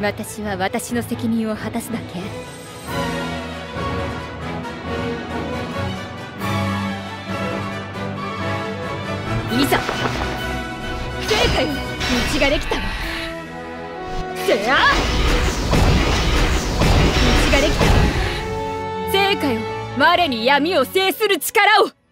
私は私の責任を果たすだけ。いざ。正解道ができたわ。せや道ができた正解よ。我に闇を制する力を。